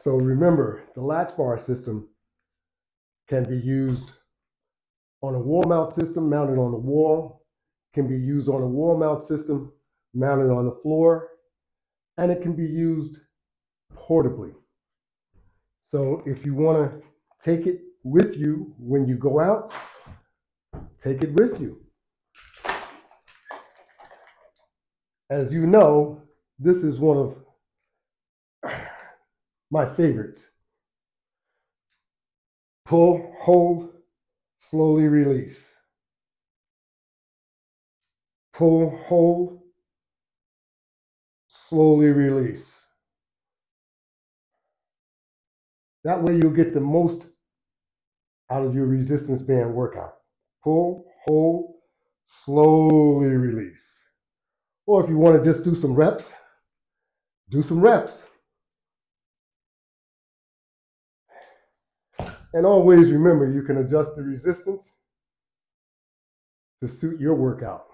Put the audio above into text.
So remember, the latch bar system can be used on a wall mount system mounted on the wall, can be used on a wall mount system mounted on the floor, and it can be used portably. So if you want to take it with you when you go out, take it with you. As you know, this is one of my favorites. Pull, hold, slowly release. Pull, hold, slowly release. That way you'll get the most out of your resistance band workout. Pull, hold, slowly release. Or if you want to just do some reps, do some reps. And always remember you can adjust the resistance to suit your workout.